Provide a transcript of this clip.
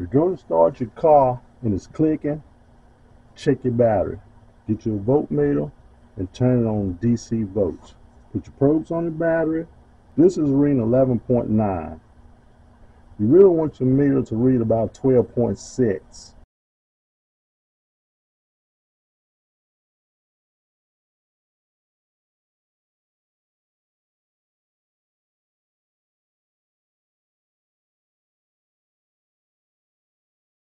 you're going to start your car and it's clicking, check your battery. Get your voltmeter and turn it on DC volts. Put your probes on the battery. This is reading 11.9. You really want your meter to read about 12.6.